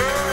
Ha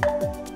Bye.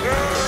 girl.